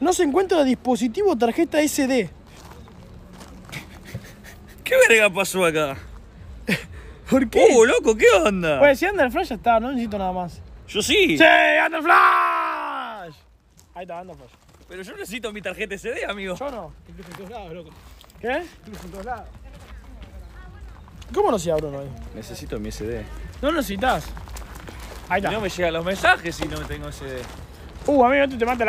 No se encuentra dispositivo tarjeta SD. ¿Qué verga pasó acá? ¿Por qué? ¡Uh, loco! ¿Qué onda? Pues si anda el flash ya está, no necesito nada más. Yo sí. ¡Sí! ¡Anda el flash! Ahí está, anda el flash. Pero yo necesito mi tarjeta SD, amigo. Yo no. Loco. ¿Qué? Incluso en todos lados. ¿Cómo no se Bruno ahí? Necesito mi SD. No lo necesitas. Ahí Y no me llegan los mensajes si no tengo SD. Uh, amigo, tú te mata la